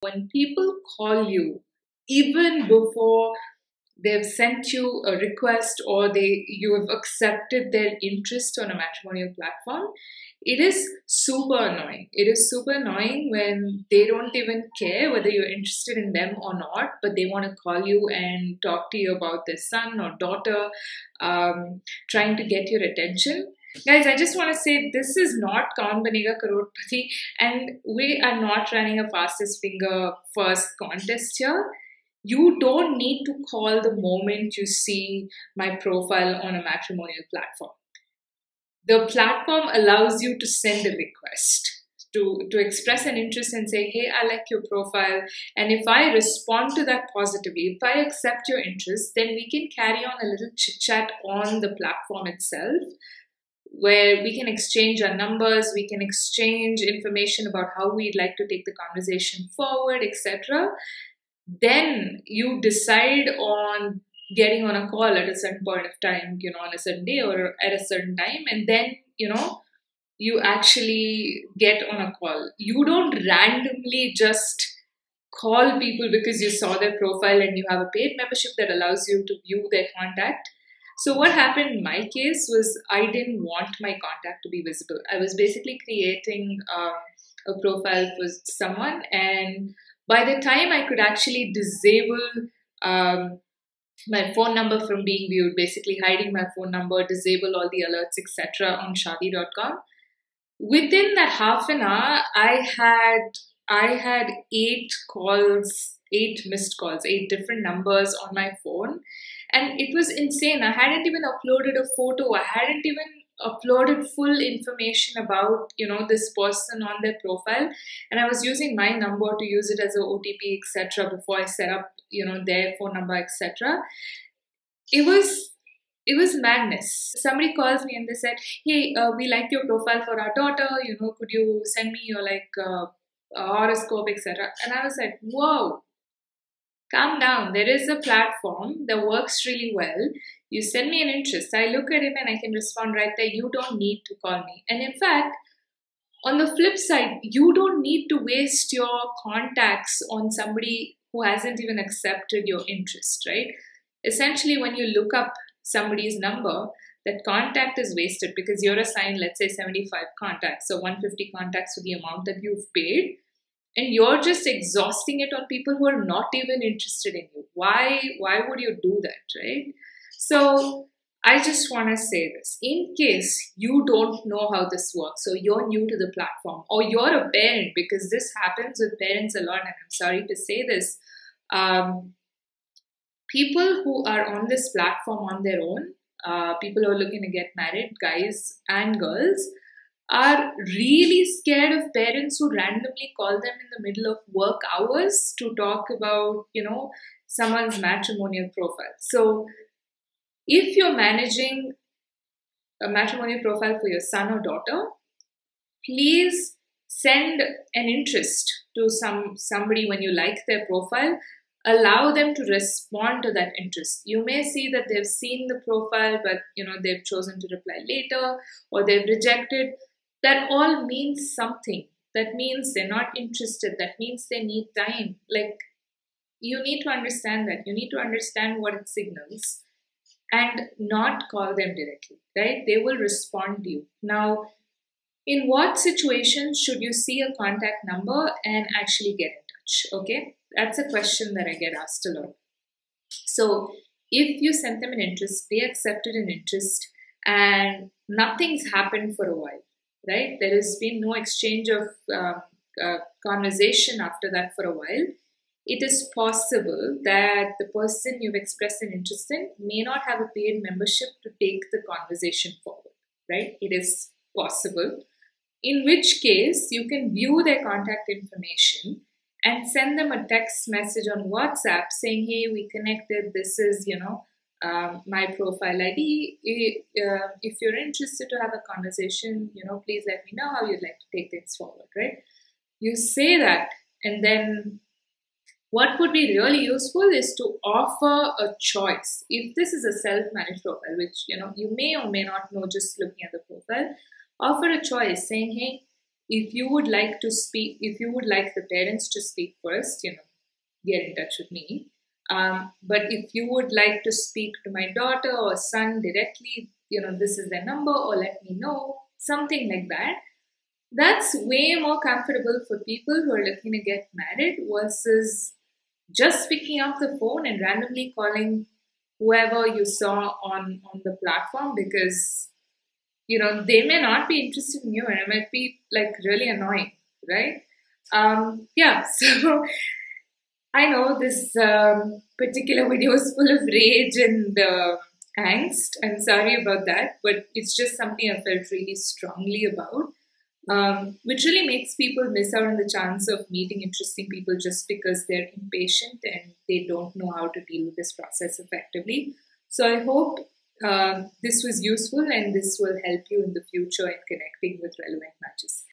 When people call you, even before they've sent you a request or they you have accepted their interest on a matrimonial platform it is super annoying. It is super annoying when they don't even care whether you're interested in them or not but they want to call you and talk to you about their son or daughter um, trying to get your attention Guys, I just want to say this is not Kaun Banega Crorepati, and we are not running a fastest finger first contest here you don't need to call the moment you see my profile on a matrimonial platform. The platform allows you to send a request. To, to express an interest and say, hey, I like your profile. And if I respond to that positively, if I accept your interest, then we can carry on a little chit chat on the platform itself where we can exchange our numbers, we can exchange information about how we'd like to take the conversation forward, etc then you decide on getting on a call at a certain point of time, you know, on a certain day or at a certain time, and then, you know, you actually get on a call. You don't randomly just call people because you saw their profile and you have a paid membership that allows you to view their contact. So, what happened in my case was I didn't want my contact to be visible. I was basically creating um, a profile for someone and by the time I could actually disable um, my phone number from being viewed, basically hiding my phone number, disable all the alerts, etc. on Shaadi.com. Within that half an hour, I had I had eight calls, eight missed calls, eight different numbers on my phone, and it was insane. I hadn't even uploaded a photo. I hadn't even uploaded full information about you know this person on their profile. And i was using my number to use it as a otp etc before i set up you know their phone number etc it was it was madness. Somebody calls me and they said hey uh, we like your profile for our daughter. You know could you send me your like uh, horoscope etc and i was like whoa calm down. There is a platform that works really well. You send me an interest. I look at it and I can respond right there. You don't need to call me. And in fact, on the flip side, you don't need to waste your contacts on somebody who hasn't even accepted your interest, right? Essentially, when you look up somebody's number, that contact is wasted because you're assigned, let's say, 75 contacts, so 150 contacts for the amount that you've paid and you're just exhausting it on people who are not even interested in you. Why why would you do that right? So i just want to say this. In case you don't know how this works so you're new to the platform or you're a parent because this happens with parents a lot and i'm sorry to say this um, people who are on this platform on their own uh, people who are looking to get married guys and girls are really scared of parents who randomly call them in the middle of work hours to talk about, you know, someone's matrimonial profile. So if you're managing a matrimonial profile for your son or daughter, please send an interest to some somebody when you like their profile. Allow them to respond to that interest. You may see that they've seen the profile but you know they've chosen to reply later or they've rejected that all means something. That means they're not interested. That means they need time. Like, you need to understand that. You need to understand what it signals and not call them directly, right? They will respond to you. Now, in what situations should you see a contact number and actually get in touch? Okay, that's a question that I get asked a lot. So, if you sent them an interest, they accepted an interest, and nothing's happened for a while, right? There has been no exchange of uh, uh, conversation after that for a while. It is possible that the person you've expressed an interest in may not have a paid membership to take the conversation forward, right? It is possible. In which case, you can view their contact information and send them a text message on WhatsApp saying, hey, we connected. This is, you know, um, my profile ID. Uh, if you're interested to have a conversation, you know, please let me know how you'd like to take things forward, right? You say that, and then what would be really useful is to offer a choice. If this is a self-managed profile, which you know you may or may not know just looking at the profile, offer a choice saying, "Hey, if you would like to speak, if you would like the parents to speak first, you know, get in touch with me. Um, but if you would like to speak to my daughter or son directly, you know, this is their number or let me know, something like that. That's way more comfortable for people who are looking to get married versus just picking up the phone and randomly calling whoever you saw on on the platform because you know they may not be interested in you and it might be like really annoying right um yeah so i know this um, particular video is full of rage and uh, angst i'm sorry about that but it's just something i felt really strongly about um, which really makes people miss out on the chance of meeting interesting people just because they're impatient and they don't know how to deal with this process effectively. So I hope uh, this was useful and this will help you in the future in connecting with relevant matches.